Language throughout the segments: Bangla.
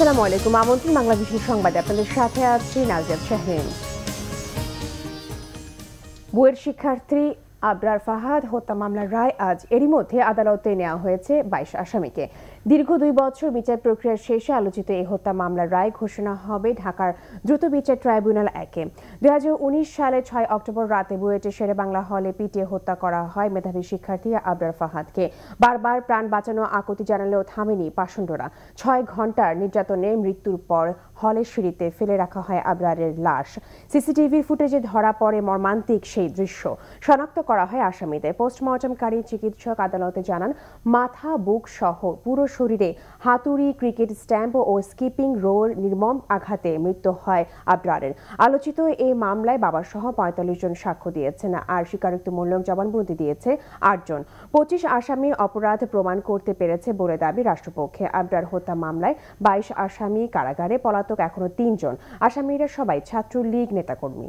আসসালামু আলাইকুম, আমন্ত্রণ বাংলাদেশের সংবাদে। আপনাদের সাথে আছি নাজিয়াত শাহিন। বইয়ের শিক্ষার্থী আবরার ফাহাদ হত্যা মামলার রায় আজ এরই মধ্যে আদালতে নেওয়া হয়েছে বাইশ আসামিকে। দীর্ঘ দুই বছর বিচার প্রক্রিয়ার শেষে আলোচিত এই হত্যা মামলার রায় ঘোষণা হবে ঢাকার দ্রুত বিচার ট্রাইব্যুনাল একে। দুই সালে ছয় অক্টোবর রাতে বুয়েটে শেরে বাংলা হলে পিটিয়ে হত্যা করা হয় মেধাবী শিক্ষার্থী আবরার ফাহাদকে। বারবার প্রাণ বাঁচানো আকুতি জানালেও থামেনি পাষণ্ডরা। ছয় ঘণ্টার নির্যাতনে মৃত্যুর পর হলের সিঁড়িতে ফেলে রাখা হয় আবরারের লাশ। সিসিটিভির ফুটেজে ধরা পড়ে মর্মান্তিক সেই দৃশ্য। শনাক্ত করা হয় আসামিদের। পোস্টমর্টমকারী চিকিৎসক আদালতে জানান, মাথা, বুক সহ পুরো শরীরে হাতুড়ি, ক্রিকেট স্ট্যাম্প ও স্কিপিং রোর নির্মম আঘাতে মৃত্যু হয় আবরারের। আলোচিত এই মামলায় বাবা সহ পঁয়তাল্লিশ জন সাক্ষ্য দিয়েছেন আর স্বীকারোক্তিমূলক জবানবন্দি দিয়েছে আটজন পঁচিশ আসামি অপরাধ প্রমাণ করতে পেরেছে বলে দাবি রাষ্ট্রপক্ষে। আবরার হত্যা মামলায় বাইশ আসামি কারাগারে, পলাতক এখনও তিনজন। আসামিরা সবাই ছাত্রলীগ নেতাকর্মী।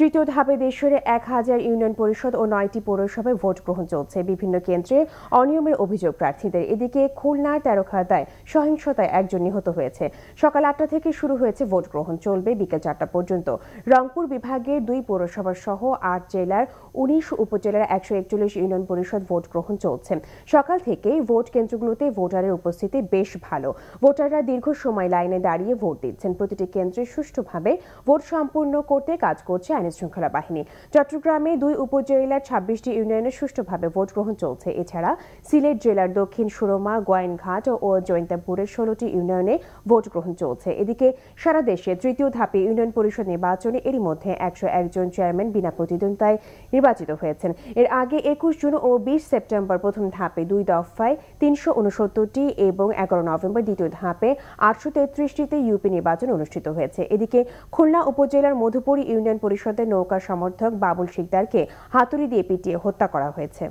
তৃতীয় ধাপে দেশের এক হাজার ইউনিয়ন পরিষদ ও নয়টি পৌরসভায় ভোট গ্রহণ চলছে। বিভিন্ন কেন্দ্রে অনিয়মের অভিযোগ প্রার্থীদের। এদিকে খুলনার তেরোখাদায় সহিংসতায় একজন নিহত হয়েছে। সকাল আটটা থেকে শুরু হয়েছে ভোট গ্রহণ। চলবে বিকেল চারটা পর্যন্ত। রংপুর বিভাগের দুই পৌরসভা সহ আট জেলার উনিশ উপজেলার একশো একচল্লিশ ইউনিয়ন পরিষদ ভোট গ্রহণ চলছে। সকাল থেকেই ভোট কেন্দ্রগুলোতে ভোটারের উপস্থিতি বেশ ভালো। ভোটাররা দীর্ঘ সময় লাইনে দাঁড়িয়ে ভোট দিচ্ছেন। প্রতিটি কেন্দ্রে সুষ্ঠুভাবে ভোট সম্পূর্ণ করতে কাজ করছে আইন শৃঙ্খলা বাহিনী। চট্টগ্রামে দুই উপজেলার ছাব্বিশটি ইউনিয়নে সুষ্ঠুভাবে ভোট গ্রহণ চলছে। এছাড়া সিলেট জেলার দক্ষিণ সুরমা, গোয়াইনঘাট ও জৈন্তাপুরের ষোলোটি ইউনিয়নে ভোট গ্রহণ চলছে। এদিকে সারা দেশে তৃতীয় ধাপে ইউনিয়ন পরিষদ নির্বাচনে এরই মধ্যে একশো একজন চেয়ারম্যান বিনা প্রতিদ্বন্দ্বিতায় নির্বাচিত হয়েছেন। এর আগে একুশ জুন ও বিশ সেপ্টেম্বর প্রথম ধাপে দুই দফায় তিনশো উনসত্তরটি এবং এগারো নভেম্বর দ্বিতীয় ধাপে আটশো তেত্রিশটিতে ইউপি নির্বাচন অনুষ্ঠিত হয়েছে। এদিকে খুলনা উপজেলার মধুপুরী ইউনিয়ন পরিষদের নৌকা সমর্থক বাবুল শিকদারকে হাতুড়ি দিয়ে পিটিয়ে হত্যা করা হয়েছে।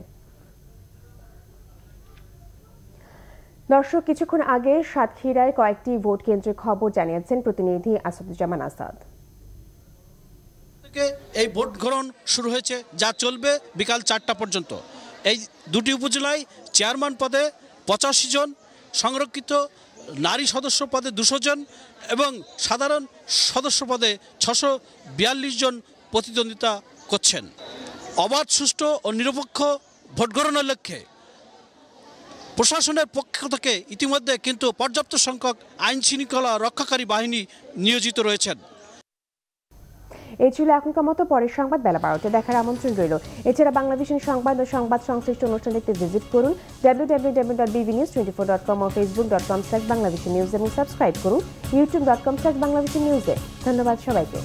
দর্শক, কিছুক্ষণ আগে সাতক্ষীরায় কয়েকটি ভোট কেন্দ্রের খবর জানিয়েছেন প্রতিনিধি আসাদুজ্জামান আসাদ। এই ভোট গ্রহণ শুরু হয়েছে, যা চলবে বিকাল চারটা পর্যন্ত। এই দুটি উপজেলায় চেয়ারম্যান পদে পঁচাশি জন, সংরক্ষিত নারী সদস্য পদে দুশো জন এবং সাধারণ সদস্য পদে ছশো জন প্রতিদ্বন্দ্বিতা করছেন। অবাধ, সুষ্ঠু ও নিরপেক্ষ ভোট গ্রহণের লক্ষ্যে প্রশাসনের পক্ষ থেকে ইতিমধ্যে কিন্তু পর্যাপ্ত সংখ্যক আইন শৃঙ্খলা রক্ষাকারী বাহিনী নিয়োজিত রয়েছেন। এই ছিল এখনকার মতো, পরের সংবাদ বেলা বারোটা দেখার আমন্ত্রণ রইল। এছাড়া বাংলাদেশের সংবাদ ও সংবাদ সংশ্লিষ্ট অনুষ্ঠান দেখতে ভিজিট করুন। W W W dot BB news twenty four dot com ও Facebook dot com slash news এবং সাবস্ক্রাইব করুন। YouTube dot com slash Bangladeshi নিউজে ধন্যবাদ সবাইকে।